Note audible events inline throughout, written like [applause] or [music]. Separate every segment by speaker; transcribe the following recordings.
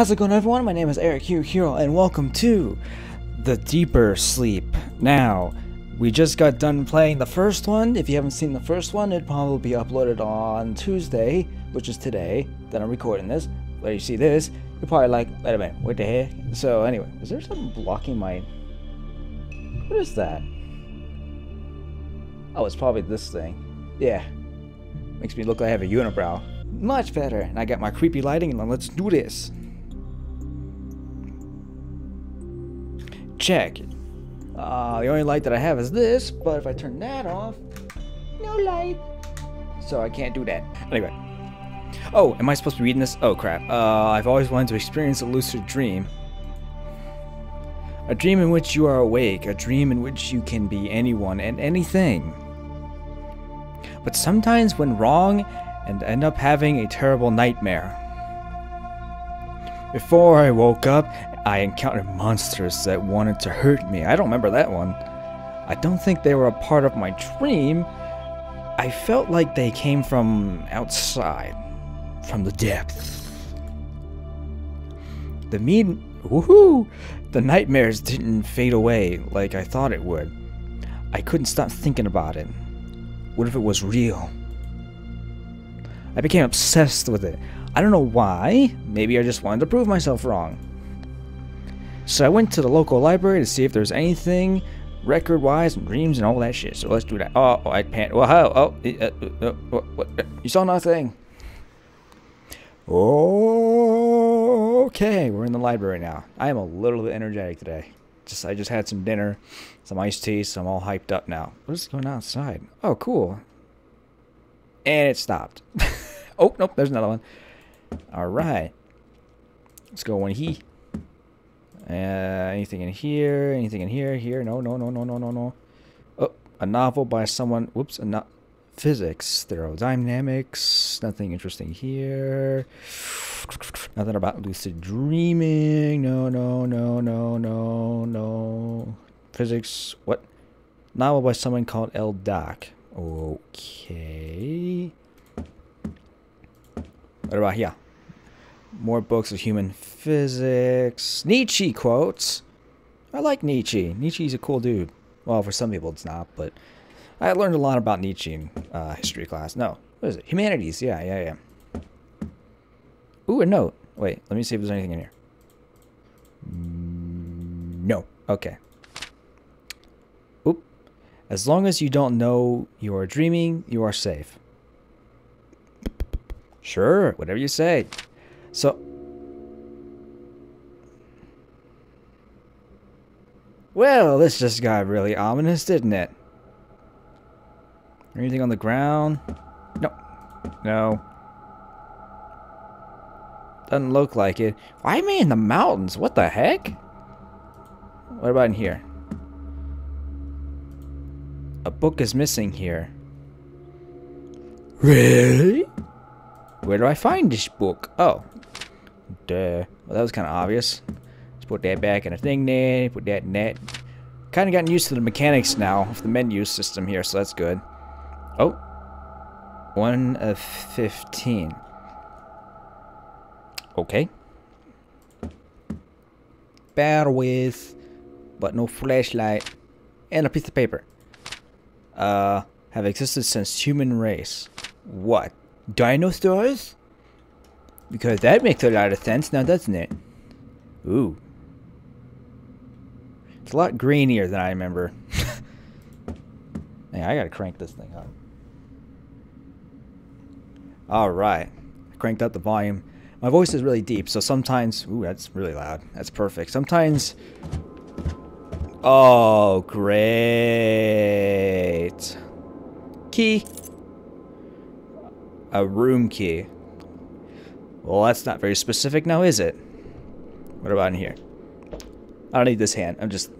Speaker 1: How's it going everyone? My name is Eric Hugh Hero and welcome to The Deeper Sleep. Now, we just got done playing the first one. If you haven't seen the first one, it'd probably be uploaded on Tuesday, which is today that I'm recording this. When you see this, you're probably like, wait a minute, what the heck? So anyway, is there something blocking my... What is that? Oh, it's probably this thing. Yeah. Makes me look like I have a unibrow. Much better. And I got my creepy lighting, and let's do this. Check. Uh, the only light that I have is this, but if I turn that off, no light. So I can't do that. Anyway. Oh, am I supposed to be reading this? Oh, crap. Uh, I've always wanted to experience a lucid dream. A dream in which you are awake, a dream in which you can be anyone and anything. But sometimes when wrong and end up having a terrible nightmare. Before I woke up, I encountered monsters that wanted to hurt me. I don't remember that one. I don't think they were a part of my dream. I felt like they came from outside, from the depths. The mean, woohoo! The nightmares didn't fade away like I thought it would. I couldn't stop thinking about it. What if it was real? I became obsessed with it. I don't know why. Maybe I just wanted to prove myself wrong. So I went to the local library to see if there's anything record-wise and dreams and all that shit. So let's do that. Oh, oh I pant. Well? Oh, uh, uh, uh, what, what, you saw nothing. Okay, we're in the library now. I am a little bit energetic today. Just I just had some dinner, some iced tea, so I'm all hyped up now. What is going on outside? Oh, cool. And it stopped. [laughs] oh, nope, there's another one. All right. Let's go when he. Uh, anything in here? Anything in here? Here? No, no, no, no, no, no, no. Oh, a novel by someone. Whoops, a no physics, thermodynamics. Nothing interesting here. Nothing about lucid dreaming. No, no, no, no, no, no. Physics. What? Novel by someone called El Doc. Okay. What about here? More books of human physics. Nietzsche quotes. I like Nietzsche. Nietzsche's a cool dude. Well, for some people it's not, but I learned a lot about Nietzsche in uh, history class. No, what is it? Humanities. Yeah, yeah, yeah. Ooh, a note. Wait, let me see if there's anything in here. No. Okay. Oop. As long as you don't know you are dreaming, you are safe. Sure, whatever you say. So... Well, this just got really ominous, didn't it? Anything on the ground? No. No. Doesn't look like it. Why am I in the mountains? What the heck? What about in here? A book is missing here. Really? Where do I find this book? Oh. Duh. Well, that was kind of obvious. Let's put that back in a thing there. Put that in that. Kind of gotten used to the mechanics now of the menu system here, so that's good. Oh. One of 15. Okay. Bad with, but no flashlight. And a piece of paper. Uh, have existed since human race. What? Dinosaurs? Because that makes a lot of sense now, doesn't it? Ooh. It's a lot greenier than I remember. [laughs] Man, I gotta crank this thing up. Alright. Cranked up the volume. My voice is really deep, so sometimes... Ooh, that's really loud. That's perfect. Sometimes... Oh, great. Key. A room key. Well, that's not very specific now, is it? What about in here? I don't need this hand. I'm just...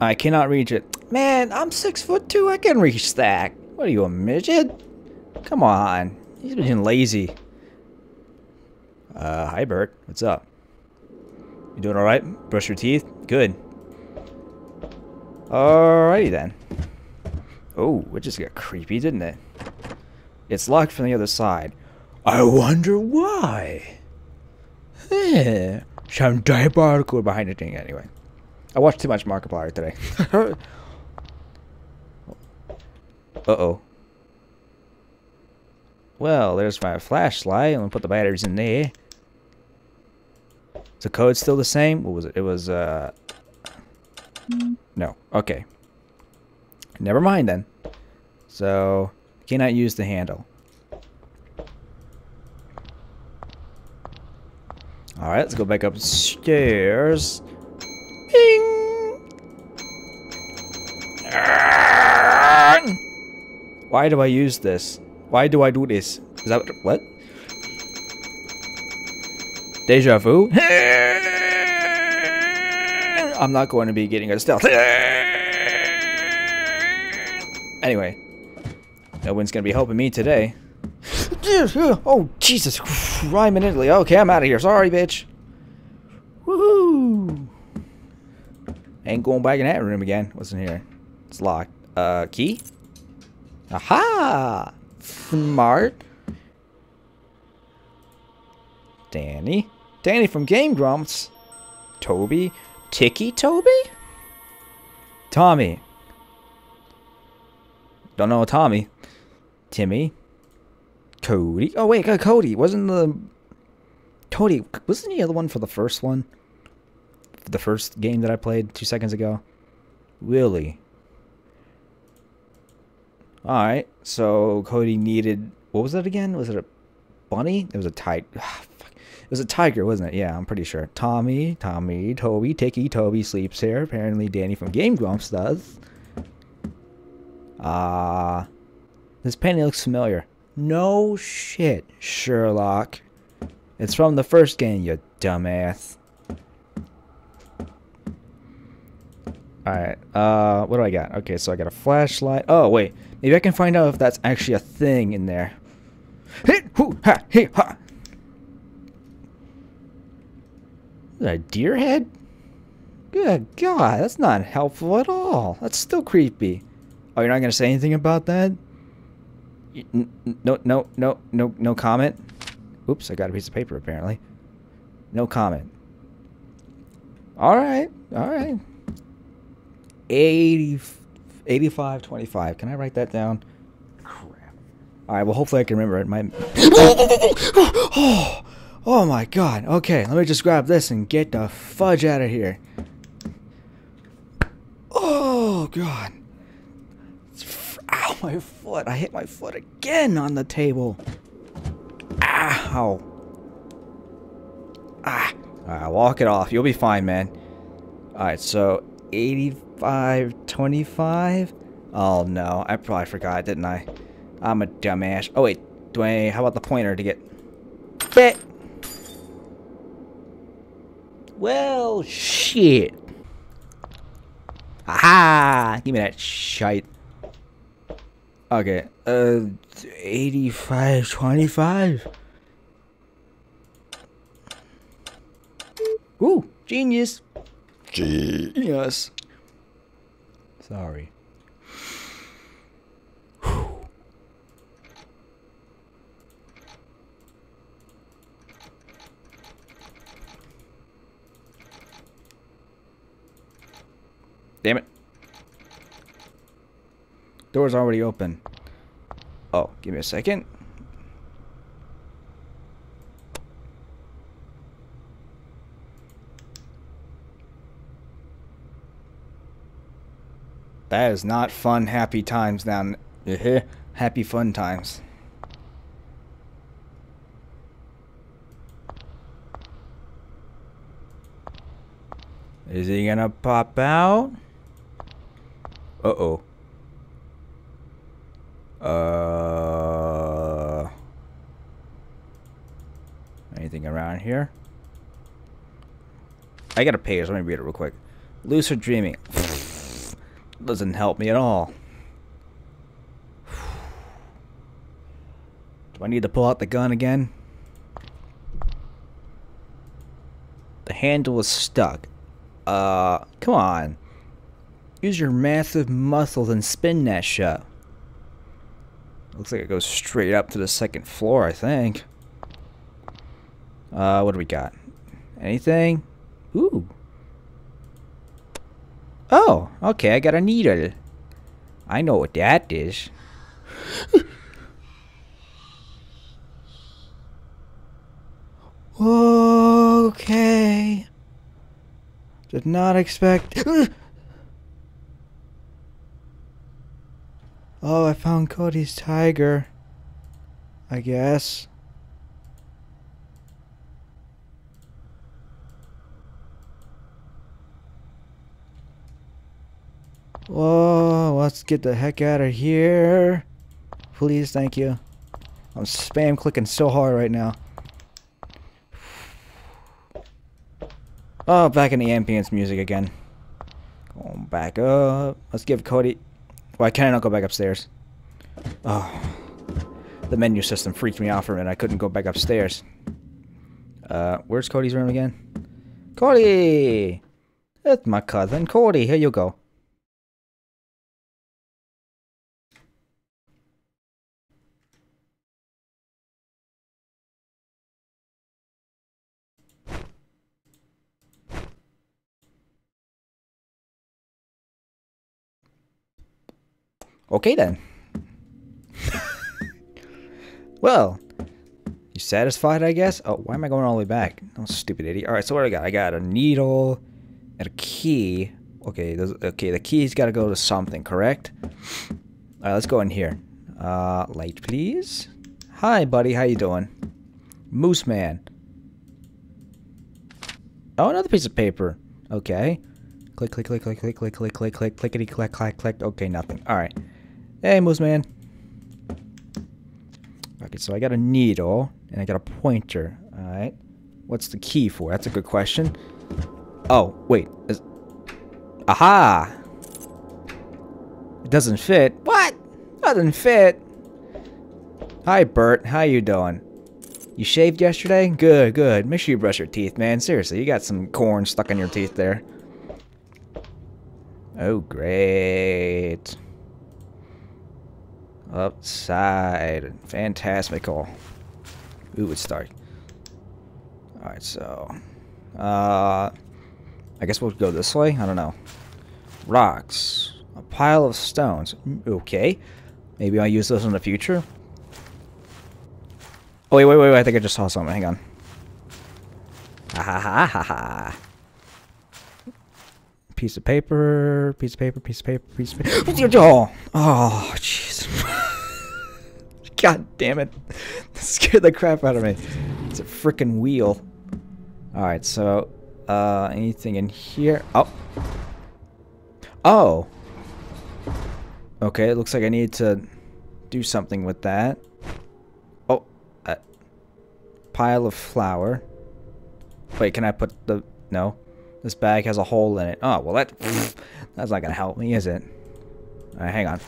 Speaker 1: I cannot reach it. Man, I'm six foot two. I can reach that. What are you, a midget? Come on. He's being lazy. Uh, hi, Bert. What's up? You doing alright? Brush your teeth? Good. Alrighty then. Oh, it just got creepy, didn't it? It's locked from the other side. I wonder why. Eh, some diabolical behind the thing anyway. I watched too much Markiplier today. [laughs] Uh-oh. Well, there's my flashlight. I'm gonna put the batteries in there. Is the code still the same? What was it? It was, uh... No. Okay. Never mind then. So, cannot use the handle. Alright, let's go back upstairs. Bing! Why do I use this? Why do I do this? Is that what? Deja vu? I'm not going to be getting a stealth. Anyway, no one's going to be helping me today. Oh, Jesus. Rhyme in Italy. Okay, I'm out of here. Sorry, bitch. Woohoo. Ain't going back in that room again. What's in here? It's locked. Uh, key? Aha! Smart. Danny. Danny from Game Grumps. Toby. Ticci Toby? Tommy. Don't know Tommy. Timmy. Cody. Oh wait, Cody wasn't the Cody wasn't the other one for the first one? The first game that I played two seconds ago. Willie. All right, so Cody needed what was that again? Was it a bunny? It was a tiger. [sighs] it was a tiger, wasn't it? Yeah, I'm pretty sure. Tommy, Tommy, Toby, Ticky, Toby sleeps here. Apparently, Danny from Game Grumps does. Ah, uh, this painting looks familiar. No shit, Sherlock. It's from the first game, you dumbass. Alright, uh, what do I got? Okay, so I got a flashlight. Oh, wait. Maybe I can find out if that's actually a thing in there. Hit, hoo, ha, hey, ha. A deer head? Good God, that's not helpful at all. That's still creepy. Oh, you're not to say anything about that? No, no, no, no, no comment. Oops, I got a piece of paper apparently. No comment. All right, all right. 80, 85, 25. Can I write that down? Crap. All right, well, hopefully I can remember it. My... oh, [gasps] oh my god. Okay, let me just grab this and get the fudge out of here. Oh, god. [laughs] My foot. I hit my foot again on the table. Ow. Ah. Alright, walk it off. You'll be fine, man. Alright, so 85, 25? Oh no, I probably forgot, didn't I? I'm a dumbass. Oh wait, I, how about the pointer to get... Bit. Well, shit. Aha! Give me that shite. Okay, uh, 85, 25. Ooh, genius. Genius. Sorry. Damn it. Door's already open. Oh, give me a second. That is not fun, happy times down [laughs] happy fun times. Is he gonna pop out? Uh-oh. Uh, anything around here? I got a page. Let me read it real quick. Lucid dreaming [sighs] doesn't help me at all. [sighs] Do I need to pull out the gun again? The handle is stuck. Uh, come on. Use your massive muscles and spin that shut. Looks like it goes straight up to the second floor, I think. Uh, what do we got? Anything? Ooh. Oh, okay, I got a needle. I know what that is. [laughs] okay. Did not expect. [laughs] oh, I found Cody's tiger. I guess. Whoa, let's get the heck out of here. Please, thank you. I'm spam clicking so hard right now. Oh, back in the ambience music again. Going back up. Let's give Cody... Why can I not go back upstairs? Oh. The menu system freaked me out for a minute. I couldn't go back upstairs. Uh, where's Cody's room again? Cody! It's my cousin. Cody, here you go. Okay then. well, you satisfied, I guess? Oh, why am I going all the way back? Oh, stupid idiot. All right, so what do I got? I got a needle and a key. Okay, okay, the key's got to go to something, correct? All right, let's go in here. Uh, light, please. Hi, buddy. How you doing? Moose Man. Oh, another piece of paper. Okay. Click, click, click, click, click, click, click, click, click, click, clickety, click, click, click. Okay, nothing. All right. Hey, Moose Man. Okay, so I got a needle, and I got a pointer. Alright. What's the key for? That's a good question. Oh, wait. Is... Aha! It doesn't fit. What? Doesn't fit. Hi, Bert. How you doing? You shaved yesterday? Good, good. Make sure you brush your teeth, man. Seriously, you got some corn stuck in your teeth there. Oh, great. Upside. Fantastical. Ooh, it's dark. Alright, so... Uh... I guess we'll go this way? I don't know. Rocks. A pile of stones. Okay. Maybe I'll use those in the future. Oh, wait, wait, wait, wait. I think I just saw something. Hang on. Ha ha ha ha ha piece of paper, piece of paper, piece of paper, piece of paper. [gasps] Oh, oh. God damn it. [laughs] That scared the crap out of me. It's a freaking wheel. Alright, so, uh, anything in here? Oh. Oh. Okay, it looks like I need to do something with that. Oh. a pile of flour. Wait, can I put the... No. This bag has a hole in it. Oh, well that [laughs] that's not gonna help me, is it? Alright, hang on.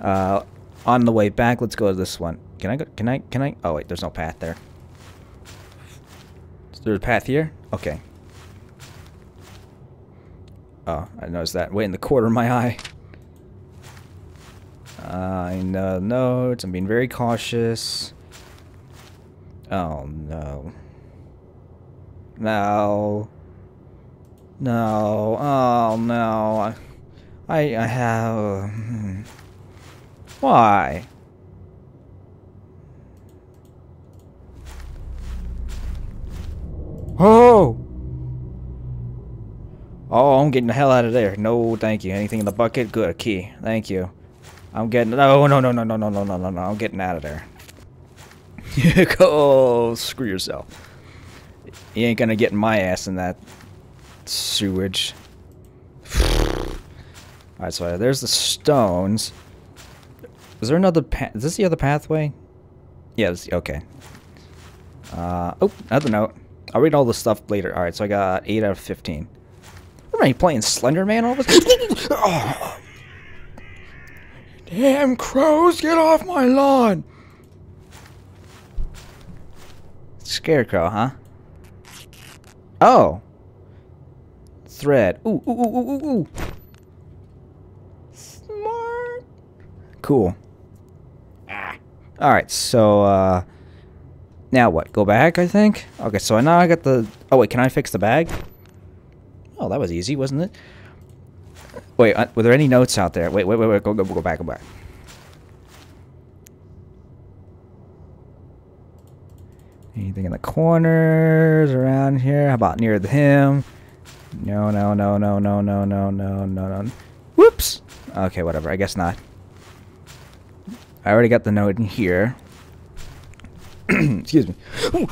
Speaker 1: Uh, on the way back, let's go to this one. Can I go? Can I? Can I? Oh wait, there's no path there. Is there a path here? Okay. Oh, I noticed that. Wait in the corner of my eye. Uh, I know notes. I'm being very cautious. Oh no. No. No. Oh, no. I, I have... Why? Oh! Oh, I'm getting the hell out of there. No, thank you. Anything in the bucket? Good. Key. Thank you. I'm getting... No, no, no, no, no, no, no, no, no, no. I'm getting out of there. [laughs] Go screw yourself. You ain't gonna get my ass in that sewage. [sighs] Alright, so there's the stones. Is there another path? Is this the other pathway? Yeah, this, okay. Uh, oh, another note. I'll read all the stuff later. Alright, so I got 8 out of 15. What am I playing Slender Man all a [laughs] oh. Damn crows, get off my lawn! Scarecrow, huh? Oh thread. Ooh, ooh, ooh, ooh, ooh, ooh. Smart. Cool. Alright, so, uh... Now what? Go back, I think? Okay, so now I got the... Oh, wait, can I fix the bag? Oh, that was easy, wasn't it? Wait, uh, were there any notes out there? Wait, wait, wait, wait, go, go, go back, go back. Anything in the corners around here? How about near him? No, no, no, no, no, no, no, no, no, no. Whoops! Okay, whatever. I guess not. I already got the note in here. [clears throat] Excuse me. [clears throat]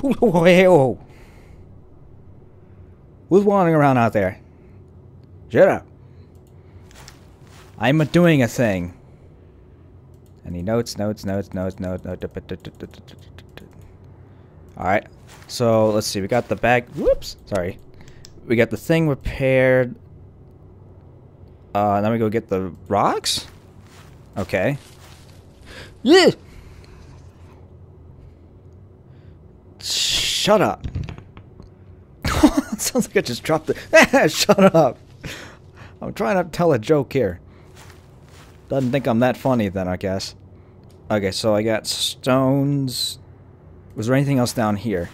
Speaker 1: Who's wandering around out there? Shut up. I'm doing a thing. Any notes, notes, notes, notes, notes, notes. Alright. So, let's see. We got the bag. Whoops. Sorry. We got the thing repaired. Uh, then we go get the rocks? Okay. Yeah! Shut up. [laughs] Sounds like I just dropped it. [laughs] Shut up. I'm trying to tell a joke here. Doesn't think I'm that funny then, I guess. Okay, so I got stones. Was there anything else down here?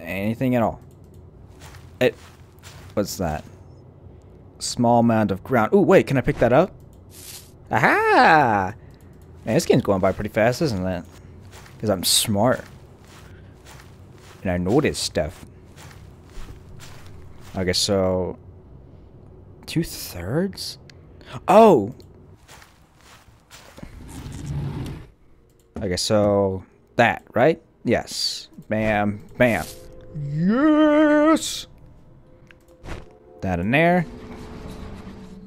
Speaker 1: Anything at all? It. What's that? Small mound of ground. Ooh, wait, can I pick that up? Aha! Man, this game's going by pretty fast, isn't it? Because I'm smart. And I know this stuff. Okay, so... Two-thirds? Oh! Okay, so... That, right? Yes. Bam. Bam. Yes! That in there.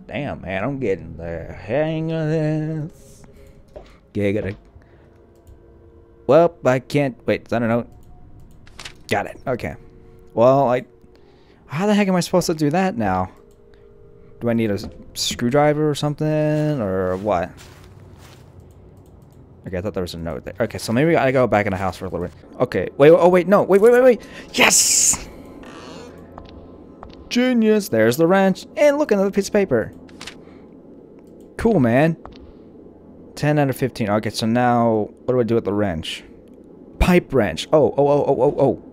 Speaker 1: Damn, man, I'm getting the hang of this. Giggity. Well, I can't... Wait, I don't know. Got it. Okay. Well, I... How the heck am I supposed to do that now? Do I need a screwdriver or something? Or what? Okay, I thought there was a note there. Okay, so maybe I go back in the house for a little bit. Okay, wait, oh wait, no, wait, wait, wait, wait. Yes! Genius, there's the wrench. And look, another piece of paper. Cool, man. 10 out of 15. Okay, so now, what do I do with the wrench? Pipe wrench. Oh, oh, oh, oh, oh, oh.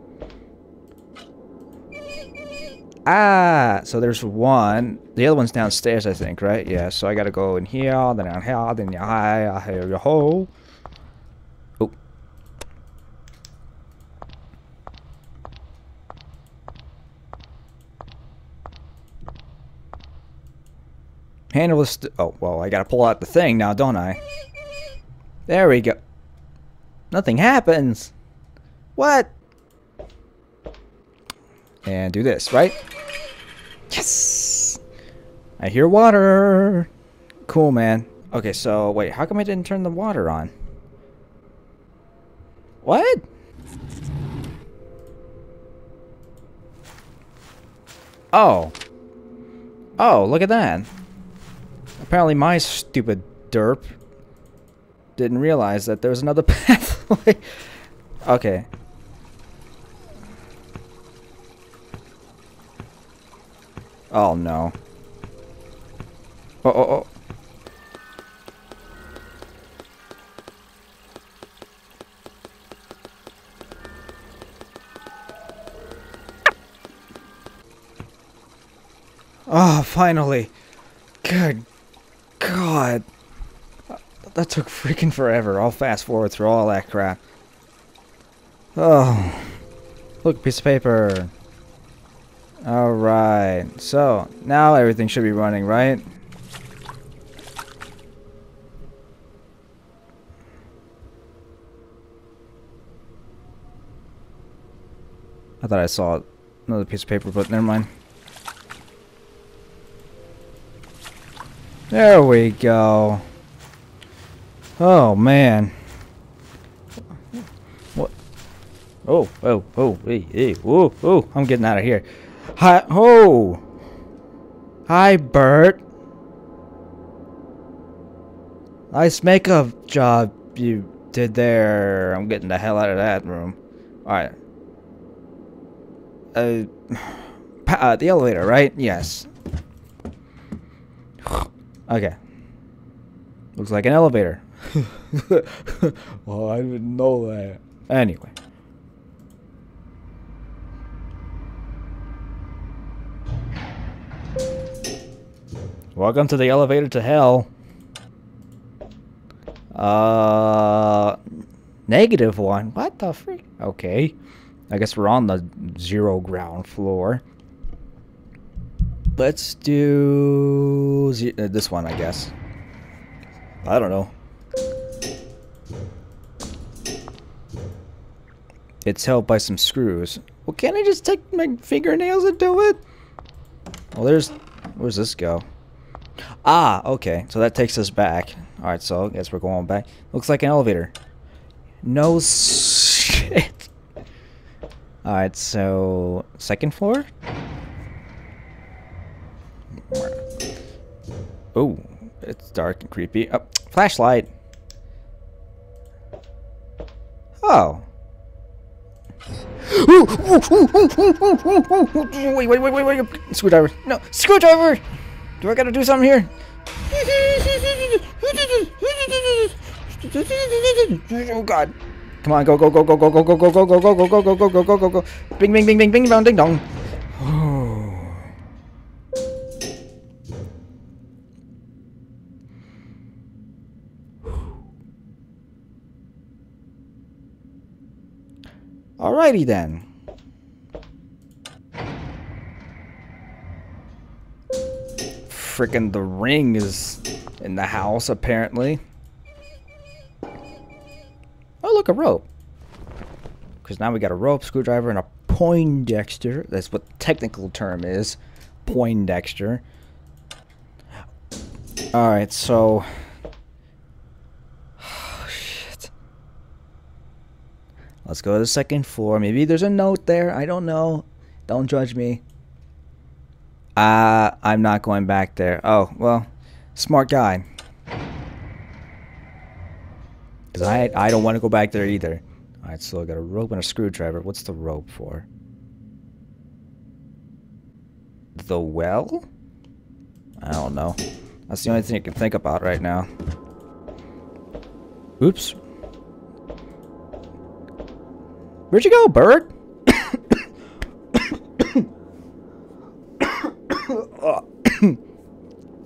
Speaker 1: Ah, so there's one. The other one's downstairs, I think, right? Yeah, so I gotta go in here, then down here, then here, here, your hole. Handle this. Oh, well, I gotta pull out the thing now, don't I? There we go. Nothing happens. What? And do this, right? Yes! I hear water. Cool, man. Okay, so wait, how come I didn't turn the water on? What? Oh. Oh, look at that. Apparently my stupid derp didn't realize that there was another [laughs] pathway. okay. Oh no. Oh, oh, oh. Oh, finally. Good God. That took freaking forever. I'll fast forward through all that crap. Oh. Look, piece of paper. Alright, so now everything should be running, right? I thought I saw another piece of paper, but never mind. There we go. Oh, man. What? Oh, oh, oh, hey, hey, whoa, oh, I'm getting out of here. Hi, oh. Hi, Bert. Nice makeup job you did there. I'm getting the hell out of that room. Alright. Uh, [sighs] uh, the elevator, right? Yes. [sighs] Okay. Looks like an elevator. [laughs] oh, I didn't know that. Anyway. Welcome to the elevator to hell. Uh, negative one. What the freak? Okay. I guess we're on the zero ground floor. Let's do uh, this one, I guess. I don't know. It's held by some screws. Well, can't I just take my fingernails and do it? Well, there's... Where's this go? Ah, okay. So that takes us back. Alright, so I guess we're going back. Looks like an elevator. No [laughs] shit. Alright, so... Second floor? Oh, it's dark and creepy. Oh, flashlight. Oh. wait, wait, wait, wait, wait. Screwdriver. No, screwdriver! Do I gotta do something here? Oh god. Come on, go, go, go, go, go, go, go, go, go, go, go, go, go, go, go, go, go, go. Bing, bing, bing, bing, bing, bong, ding, dong. Alrighty then. Frickin' the ring is in the house, apparently. Oh, look, a rope. Because now we got a rope, screwdriver, and a Poindexter. That's what the technical term is. Poindexter. Alright, so... Oh, shit. Let's go to the second floor. Maybe there's a note there. I don't know. Don't judge me. Uh, I'm not going back there. Oh, well, smart guy. Because I, I don't want to go back there either. Alright, so I got a rope and a screwdriver. What's the rope for? The well? I don't know. That's the only thing I can think about right now. Oops. Where'd you go, bird? [coughs]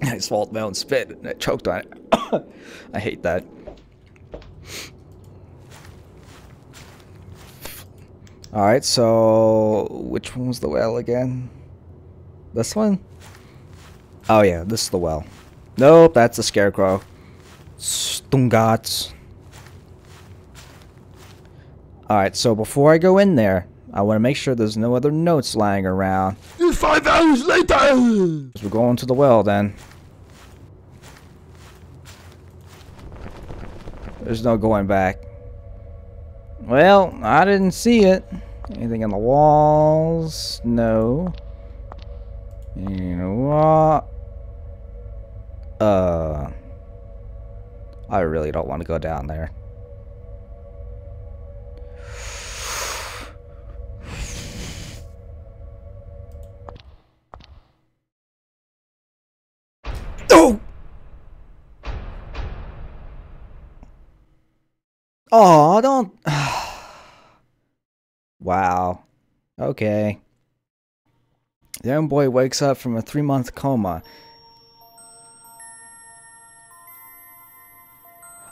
Speaker 1: I swallowed my own spit and I choked on it. [coughs] I hate that. Alright, so which one was the well again? This one? Oh yeah, this is the well. Nope, that's the scarecrow. Stungats. Alright, so before I go in there, I want to make sure there's no other notes lying around.
Speaker 2: Five hours later!
Speaker 1: We're going to the well then. There's no going back. Well, I didn't see it. Anything on the walls? No. You know what? Uh, I really don't want to go down there. Oh, don't. [sighs] wow. Okay. The young boy wakes up from a three month coma.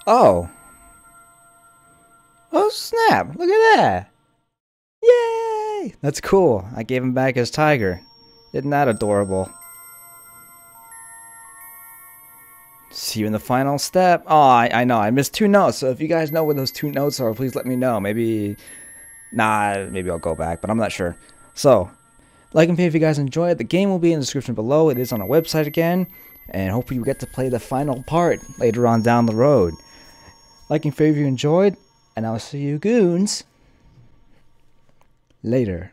Speaker 1: Oh. Oh, snap. Look at that. Yay! That's cool. I gave him back his tiger. Isn't that adorable? See you in the final step. Oh, I, I know. I missed two notes. So if you guys know where those two notes are, please let me know. Maybe, nah, maybe I'll go back, but I'm not sure. So, like and favorite if you guys enjoyed. The game will be in the description below. It is on our website again. And hopefully you get to play the final part later on down the road. Like and favorite if you enjoyed. And I'll see you goons later.